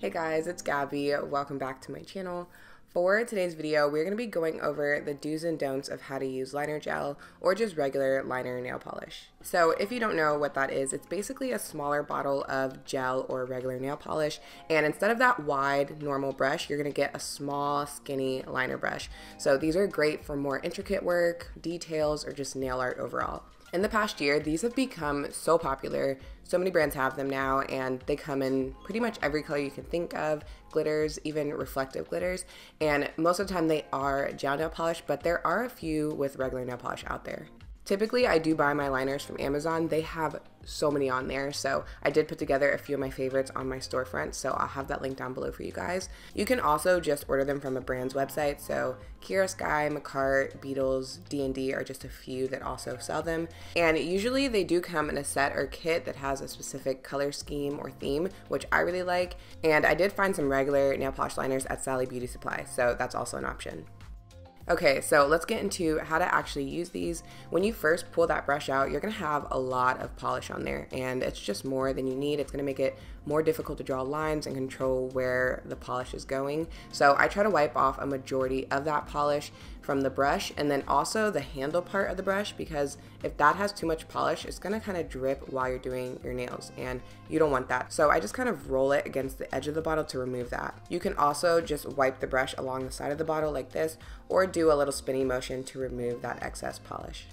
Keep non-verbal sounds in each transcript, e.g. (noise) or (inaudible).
Hey guys, it's Gabby. Welcome back to my channel. For today's video, we're going to be going over the do's and don'ts of how to use liner gel or just regular liner nail polish. So if you don't know what that is, it's basically a smaller bottle of gel or regular nail polish and instead of that wide normal brush, you're going to get a small skinny liner brush. So these are great for more intricate work, details, or just nail art overall. In the past year, these have become so popular. So many brands have them now, and they come in pretty much every color you can think of glitters, even reflective glitters. And most of the time, they are gel nail polish, but there are a few with regular nail polish out there. Typically, I do buy my liners from Amazon. They have so many on there. So I did put together a few of my favorites on my storefront. So I'll have that link down below for you guys. You can also just order them from a brand's website. So Kiara Sky, Makartt, Beetles, D&D are just a few that also sell them. And usually they do come in a set or kit that has a specific color scheme or theme, which I really like. And I did find some regular nail polish liners at Sally Beauty Supply. So that's also an option. Okay, so let's get into how to actually use these. When you first pull that brush out, you're gonna have a lot of polish on there and it's just more than you need. It's gonna make it more difficult to draw lines and control where the polish is going. So I try to wipe off a majority of that polish from the brush and then also the handle part of the brush because if that has too much polish, it's gonna kind of drip while you're doing your nails and you don't want that. So I just kind of roll it against the edge of the bottle to remove that. You can also just wipe the brush along the side of the bottle like this or do a little spinning motion to remove that excess polish.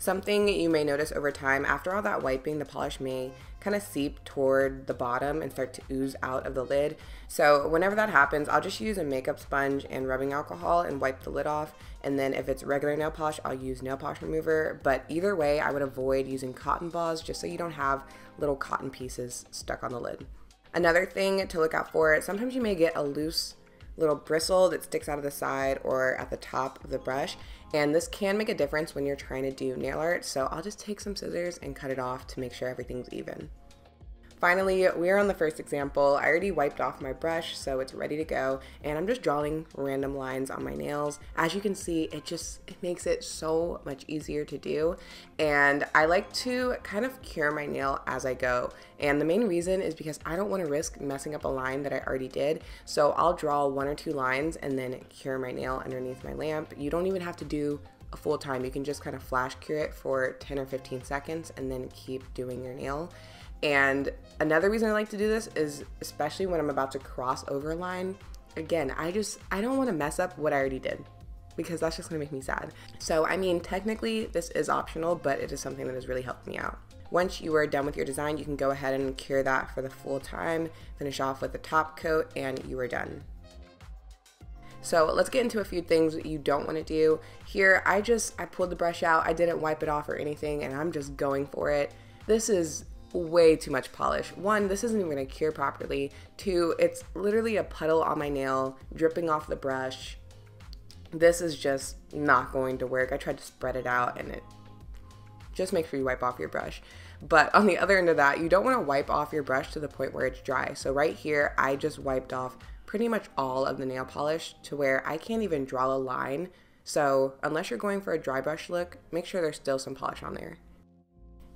Something you may notice over time, after all that wiping, the polish may kind of seep toward the bottom and start to ooze out of the lid. So whenever that happens, I'll just use a makeup sponge and rubbing alcohol and wipe the lid off. And then if it's regular nail polish, I'll use nail polish remover. But either way, I would avoid using cotton balls just so you don't have little cotton pieces stuck on the lid. Another thing to look out for, sometimes you may get a loose little bristle that sticks out of the side or at the top of the brush. And this can make a difference when you're trying to do nail art. So I'll just take some scissors and cut it off to make sure everything's even. Finally, we are on the first example. I already wiped off my brush, so it's ready to go. And I'm just drawing random lines on my nails. As you can see, it just it makes it so much easier to do. And I like to kind of cure my nail as I go. And the main reason is because I don't want to risk messing up a line that I already did. So I'll draw one or two lines and then cure my nail underneath my lamp. You don't even have to do a full time. You can just kind of flash cure it for 10 or 15 seconds and then keep doing your nail. And another reason I like to do this is especially when I'm about to cross over line. Again, I just I don't want to mess up what I already did because that's just gonna make me sad. So I mean technically this is optional, but it is something that has really helped me out. Once you are done with your design, you can go ahead and cure that for the full time, finish off with the top coat, and you are done. So let's get into a few things you don't want to do. Here, I just, I pulled the brush out, I didn't wipe it off or anything, and I'm just going for it. This is way too much polish. One, this isn't even gonna cure properly. Two, it's literally a puddle on my nail, dripping off the brush. This is just not going to work. I tried to spread it out and it just make sure you wipe off your brush. But on the other end of that, you don't wanna wipe off your brush to the point where it's dry. So right here, I just wiped off pretty much all of the nail polish to where I can't even draw a line. So unless you're going for a dry brush look, make sure there's still some polish on there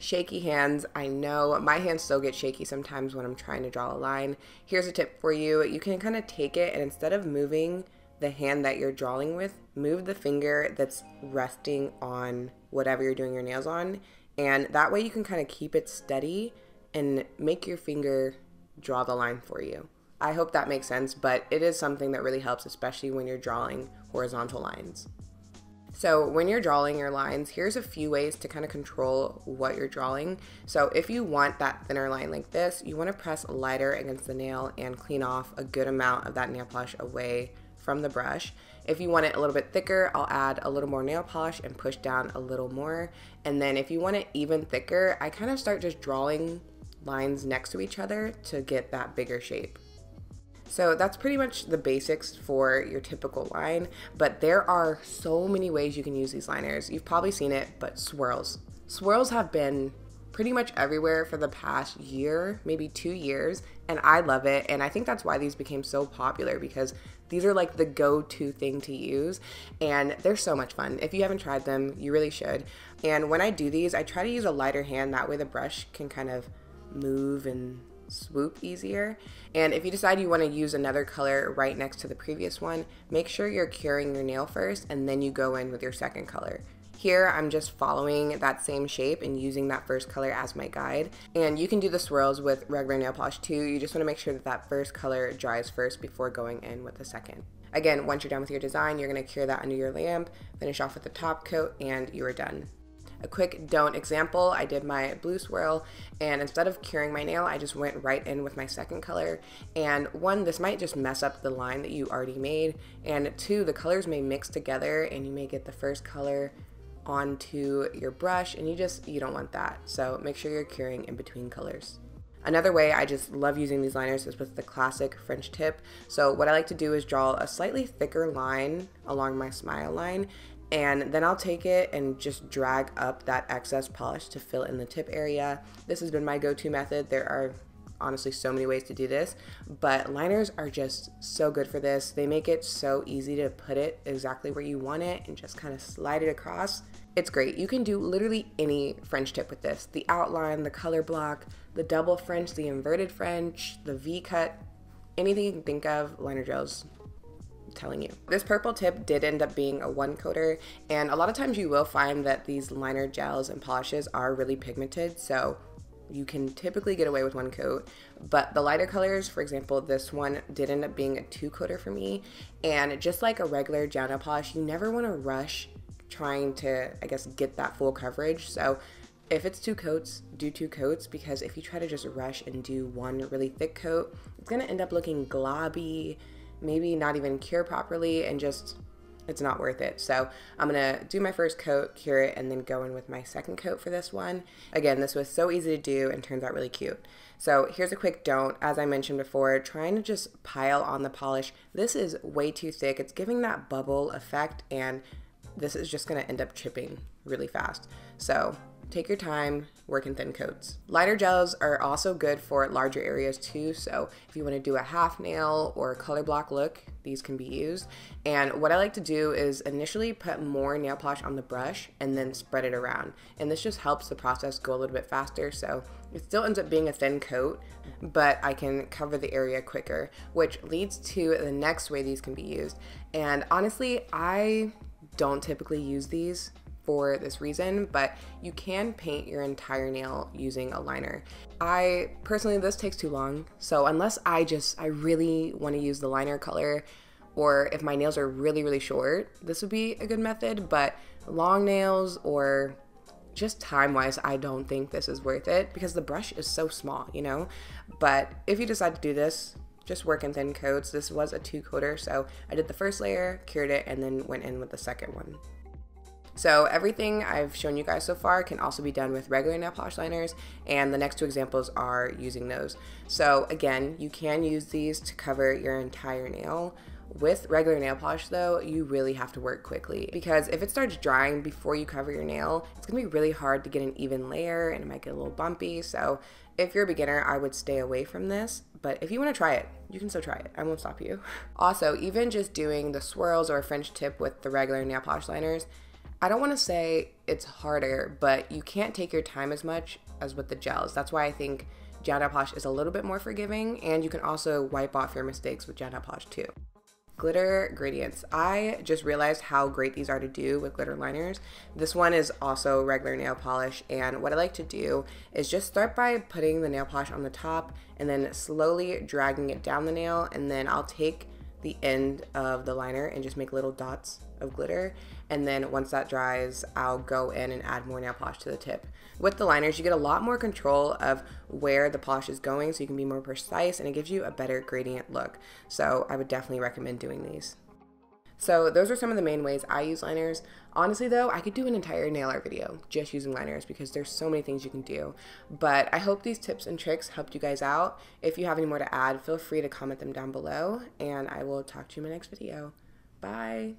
shaky hands. I know my hands still get shaky sometimes when I'm trying to draw a line. Here's a tip for you. You can kind of take it and instead of moving the hand that you're drawing with, move the finger that's resting on whatever you're doing your nails on. And that way you can kind of keep it steady and make your finger draw the line for you. I hope that makes sense, but it is something that really helps, especially when you're drawing horizontal lines. So when you're drawing your lines, here's a few ways to kind of control what you're drawing. So if you want that thinner line like this, you want to press lighter against the nail and clean off a good amount of that nail polish away from the brush. If you want it a little bit thicker, I'll add a little more nail polish and push down a little more. And then if you want it even thicker, I kind of start just drawing lines next to each other to get that bigger shape. So that's pretty much the basics for your typical line, but there are so many ways you can use these liners. You've probably seen it, but swirls. Swirls have been pretty much everywhere for the past year, maybe two years, and I love it. And I think that's why these became so popular because these are like the go to thing to use, and they're so much fun. If you haven't tried them, you really should. And when I do these, I try to use a lighter hand, that way the brush can kind of move and swoop easier. And if you decide you want to use another color right next to the previous one, make sure you're curing your nail first and then you go in with your second color. Here, I'm just following that same shape and using that first color as my guide. And you can do the swirls with regular nail polish too. You just want to make sure that that first color dries first before going in with the second. Again, once you're done with your design, you're going to cure that under your lamp, finish off with the top coat, and you are done. A quick don't example, I did my blue swirl and instead of curing my nail, I just went right in with my second color. And one, this might just mess up the line that you already made. And two, the colors may mix together and you may get the first color onto your brush and you just, you don't want that. So make sure you're curing in between colors. Another way I just love using these liners is with the classic French tip. So what I like to do is draw a slightly thicker line along my smile line and then I'll take it and just drag up that excess polish to fill in the tip area. This has been my go-to method. There are honestly so many ways to do this, but liners are just so good for this. They make it so easy to put it exactly where you want it and just kind of slide it across. It's great. You can do literally any French tip with this. The outline, the color block, the double French, the inverted French, the V-cut, anything you can think of, liner gels telling you. This purple tip did end up being a one coater and a lot of times you will find that these liner gels and polishes are really pigmented so you can typically get away with one coat but the lighter colors for example this one did end up being a two coater for me and just like a regular gel nail polish you never want to rush trying to I guess get that full coverage so if it's two coats, do two coats because if you try to just rush and do one really thick coat, it's gonna end up looking globby maybe not even cure properly and just it's not worth it. So I'm gonna do my first coat, cure it, and then go in with my second coat for this one. Again, this was so easy to do and turns out really cute. So here's a quick don't. As I mentioned before, trying to just pile on the polish. This is way too thick. It's giving that bubble effect and this is just gonna end up chipping really fast. So Take your time, work in thin coats. Liner gels are also good for larger areas too, so if you want to do a half nail or color block look, these can be used. And what I like to do is initially put more nail polish on the brush and then spread it around. And this just helps the process go a little bit faster, so it still ends up being a thin coat, but I can cover the area quicker, which leads to the next way these can be used. And honestly, I don't typically use these for this reason, but you can paint your entire nail using a liner. I personally, this takes too long. So unless I just, I really want to use the liner color or if my nails are really, really short, this would be a good method, but long nails or just time wise, I don't think this is worth it because the brush is so small, you know? But if you decide to do this, just work in thin coats. This was a two coater, so I did the first layer, cured it, and then went in with the second one. So everything I've shown you guys so far can also be done with regular nail polish liners and the next two examples are using those. So again, you can use these to cover your entire nail. With regular nail polish though, you really have to work quickly because if it starts drying before you cover your nail, it's gonna be really hard to get an even layer and it might get a little bumpy. So if you're a beginner, I would stay away from this, but if you wanna try it, you can still try it. I won't stop you. (laughs) Also, even just doing the swirls or French tip with the regular nail polish liners, I don't want to say it's harder, but you can't take your time as much as with the gels. That's why I think gel nail polish is a little bit more forgiving, and you can also wipe off your mistakes with gel nail polish too. Glitter gradients. I just realized how great these are to do with glitter liners. This one is also regular nail polish, and what I like to do is just start by putting the nail polish on the top and then slowly dragging it down the nail, and then I'll take the end of the liner and just make little dots of glitter. And then once that dries, I'll go in and add more nail polish to the tip. With the liners, you get a lot more control of where the polish is going so you can be more precise and it gives you a better gradient look. So I would definitely recommend doing these. So those are some of the main ways I use liners. Honestly though, I could do an entire nail art video just using liners because there's so many things you can do. But I hope these tips and tricks helped you guys out. If you have any more to add, feel free to comment them down below and I will talk to you in my next video. Bye!